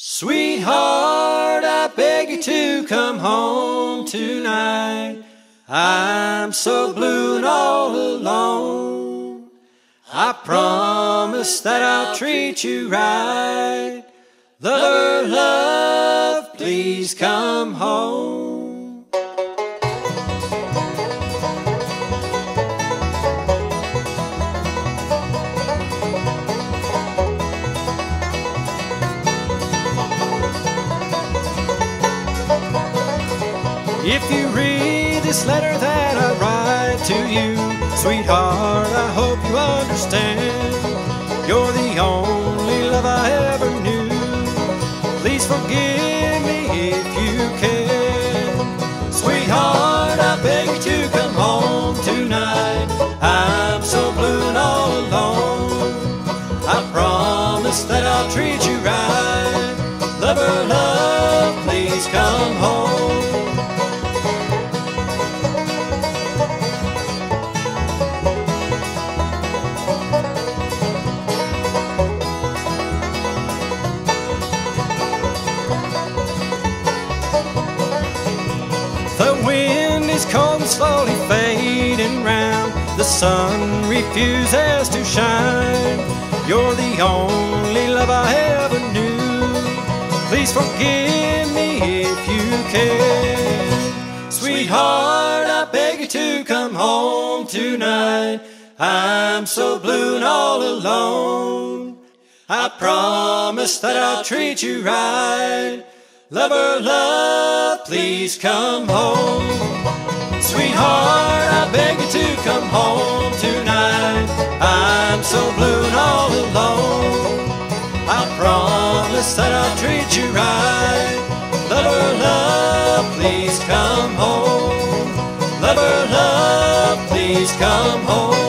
Sweetheart, I beg you to come home tonight. I'm so blue and all alone. I promise that I'll treat you right. Lover, love, please come home. If you read this letter that I write to you, sweetheart, I hope you understand. You're the only love I ever knew. Please forgive me if you can. Sweetheart, I beg you to come home tonight. I'm so blue and all alone. I promise that I'll treat you right. Lover, love, please come home. Sun refuses to shine. You're the only love I ever knew. Please forgive me if you can. Sweetheart, I beg you to come home tonight. I'm so blue and all alone. I promise that I'll treat you right. Lover, love, please come home. Sweetheart, come home tonight. I'm so blue and all alone. I promise that I'll treat you right. Lover, love, please come home. Lover, love, please come home.